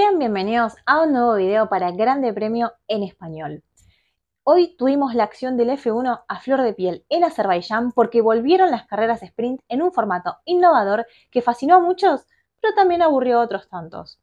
Sean bienvenidos a un nuevo video para Grande Premio en Español. Hoy tuvimos la acción del F1 a flor de piel en Azerbaiyán porque volvieron las carreras sprint en un formato innovador que fascinó a muchos, pero también aburrió a otros tantos.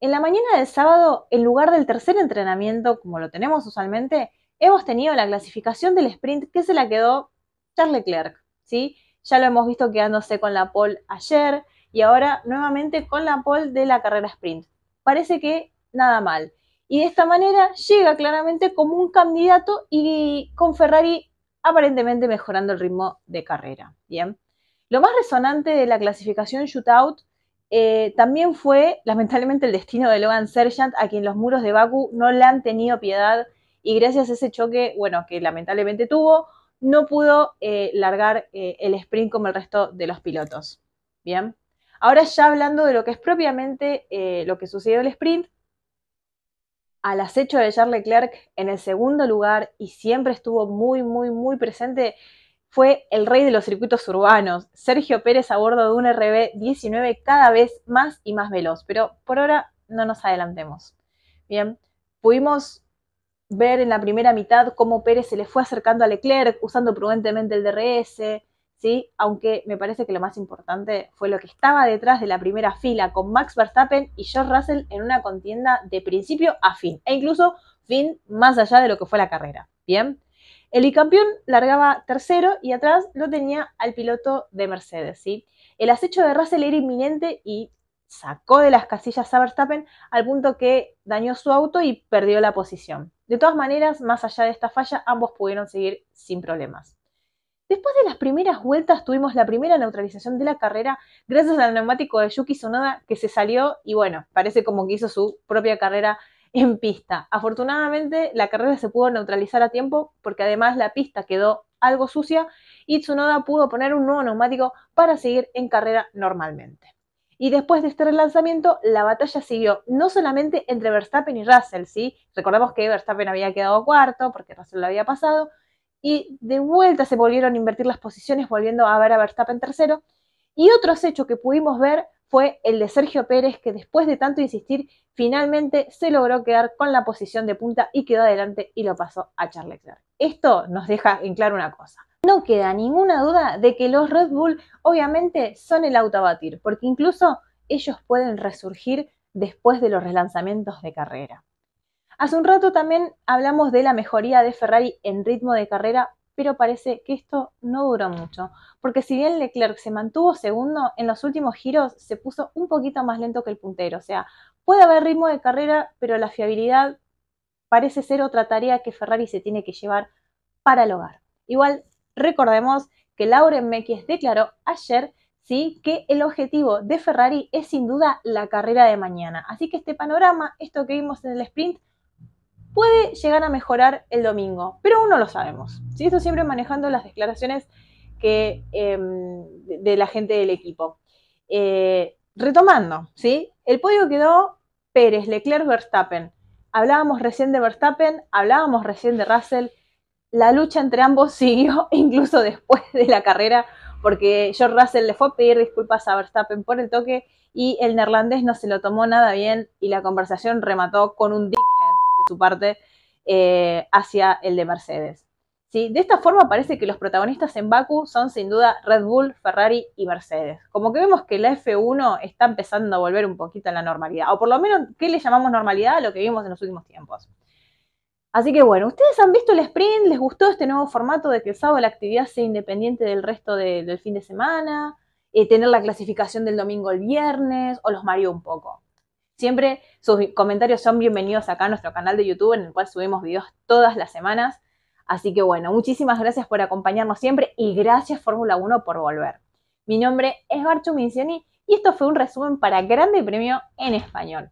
En la mañana del sábado, en lugar del tercer entrenamiento, como lo tenemos usualmente, hemos tenido la clasificación del sprint que se la quedó Charles Leclerc, ¿sí? Ya lo hemos visto quedándose con la pole ayer y ahora nuevamente con la pole de la carrera sprint. Parece que nada mal. Y de esta manera llega claramente como un candidato y con Ferrari aparentemente mejorando el ritmo de carrera. Bien. Lo más resonante de la clasificación shootout eh, también fue, lamentablemente, el destino de Logan Sergeant, a quien los muros de Baku no le han tenido piedad y gracias a ese choque, bueno, que lamentablemente tuvo, no pudo eh, largar eh, el sprint como el resto de los pilotos. Bien. Ahora ya hablando de lo que es propiamente lo que sucedió en el sprint, al acecho de Charles Leclerc en el segundo lugar y siempre estuvo muy, muy, muy presente fue el rey de los circuitos urbanos, Sergio Pérez a bordo de un RB19 cada vez más y más veloz. Pero por ahora no nos adelantemos. Bien, pudimos ver en la primera mitad cómo Pérez se le fue acercando a Leclerc usando prudentemente el DRS, ¿sí? aunque me parece que lo más importante fue lo que estaba detrás de la primera fila con Max Verstappen y George Russell en una contienda de principio a fin, e incluso fin más allá de lo que fue la carrera. Bien, el bicampeón largaba tercero y atrás lo tenía al piloto de Mercedes. ¿sí? El acecho de Russell era inminente y sacó de las casillas a Verstappen al punto que dañó su auto y perdió la posición. De todas maneras, más allá de esta falla, ambos pudieron seguir sin problemas. Después de las primeras vueltas tuvimos la primera neutralización de la carrera gracias al neumático de Yuki Tsunoda que se salió y bueno, parece como que hizo su propia carrera en pista. Afortunadamente la carrera se pudo neutralizar a tiempo porque además la pista quedó algo sucia y Tsunoda pudo poner un nuevo neumático para seguir en carrera normalmente. Y después de este relanzamiento, la batalla siguió no solamente entre Verstappen y Russell, ¿sí? Recordemos que Verstappen había quedado cuarto porque Russell lo había pasado, y de vuelta se volvieron a invertir las posiciones, volviendo a ver a Verstappen tercero. Y otro hecho que pudimos ver fue el de Sergio Pérez, que después de tanto insistir, finalmente se logró quedar con la posición de punta y quedó adelante y lo pasó a Charles Leclerc. Esto nos deja en claro una cosa. No queda ninguna duda de que los Red Bull obviamente son el auto a batir, porque incluso ellos pueden resurgir después de los relanzamientos de carrera. Hace un rato también hablamos de la mejoría de Ferrari en ritmo de carrera pero parece que esto no duró mucho, porque si bien Leclerc se mantuvo segundo, en los últimos giros se puso un poquito más lento que el puntero, o sea, puede haber ritmo de carrera, pero la fiabilidad parece ser otra tarea que Ferrari se tiene que llevar para el hogar. Igual, recordemos que Lauren Mekies declaró ayer ¿sí? que el objetivo de Ferrari es sin duda la carrera de mañana. Así que este panorama, esto que vimos en el sprint, puede llegar a mejorar el domingo, pero aún no lo sabemos. ¿sí? Esto siempre manejando las declaraciones que, em, de, la gente del equipo. Eh, retomando, ¿sí? el podio quedó Pérez, Leclerc, Verstappen. Hablábamos recién de Verstappen, hablábamos recién de Russell. La lucha entre ambos siguió incluso después de la carrera, porque George Russell le fue a pedir disculpas a Verstappen por el toque y el neerlandés no se lo tomó nada bien y la conversación remató con un su parte eh, hacia el de Mercedes. ¿Sí? De esta forma parece que los protagonistas en Baku son sin duda Red Bull, Ferrari y Mercedes. Como que vemos que la F1 está empezando a volver un poquito a la normalidad, o por lo menos, ¿qué le llamamos normalidad a lo que vimos en los últimos tiempos? Así que bueno, ¿ustedes han visto el sprint? ¿Les gustó este nuevo formato de que el sábado la actividad sea independiente del resto del fin de semana? Eh, ¿Tener la clasificación del domingo el viernes? ¿O los mareó un poco? Siempre sus comentarios son bienvenidos acá a nuestro canal de YouTube en el cual subimos videos todas las semanas. Así que bueno, muchísimas gracias por acompañarnos siempre y gracias Fórmula 1 por volver. Mi nombre es Barchu Mincioni y esto fue un resumen para Grande Premio en Español.